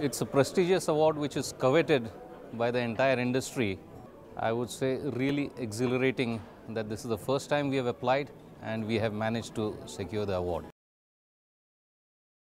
It's a prestigious award which is coveted by the entire industry. I would say really exhilarating that this is the first time we have applied and we have managed to secure the award.